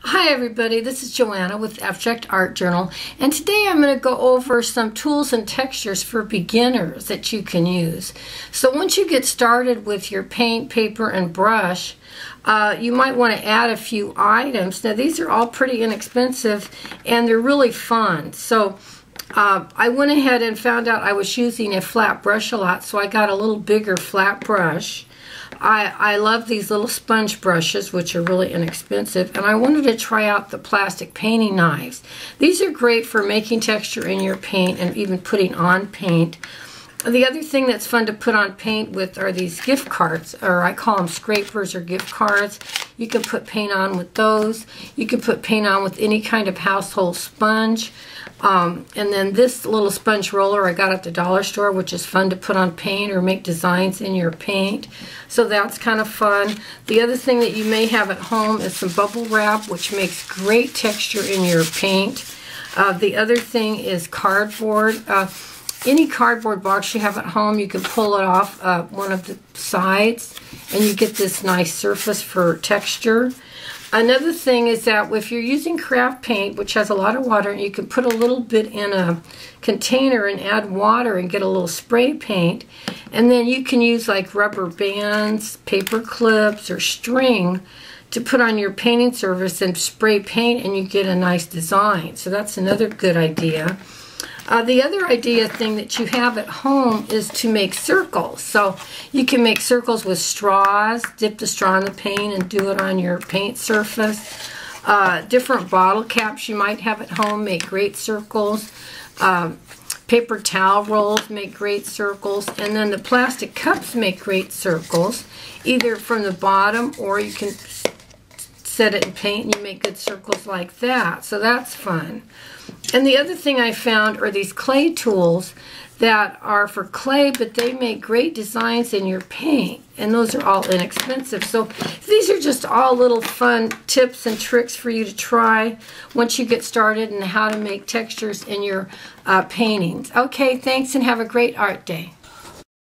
Hi everybody, this is Joanna with Abstract Art Journal and today I'm going to go over some tools and textures for beginners that you can use. So once you get started with your paint, paper, and brush, uh, you might want to add a few items. Now these are all pretty inexpensive and they're really fun. So uh, I went ahead and found out I was using a flat brush a lot so I got a little bigger flat brush. I, I love these little sponge brushes, which are really inexpensive, and I wanted to try out the plastic painting knives. These are great for making texture in your paint and even putting on paint. The other thing that's fun to put on paint with are these gift cards, or I call them scrapers or gift cards. You can put paint on with those. You can put paint on with any kind of household sponge. Um, and then this little sponge roller I got at the dollar store, which is fun to put on paint or make designs in your paint. So that's kind of fun. The other thing that you may have at home is some bubble wrap, which makes great texture in your paint. Uh, the other thing is cardboard. Uh, any cardboard box you have at home, you can pull it off uh, one of the sides and you get this nice surface for texture. Another thing is that if you're using craft paint, which has a lot of water, you can put a little bit in a container and add water and get a little spray paint. And then you can use like rubber bands, paper clips, or string to put on your painting surface and spray paint and you get a nice design. So that's another good idea. Uh, the other idea thing that you have at home is to make circles. So you can make circles with straws, dip the straw in the paint and do it on your paint surface. Uh, different bottle caps you might have at home make great circles. Um, paper towel rolls make great circles. And then the plastic cups make great circles, either from the bottom or you can set it in paint and you make good circles like that. So that's fun. And the other thing I found are these clay tools that are for clay, but they make great designs in your paint. And those are all inexpensive. So these are just all little fun tips and tricks for you to try once you get started and how to make textures in your uh, paintings. Okay, thanks and have a great art day.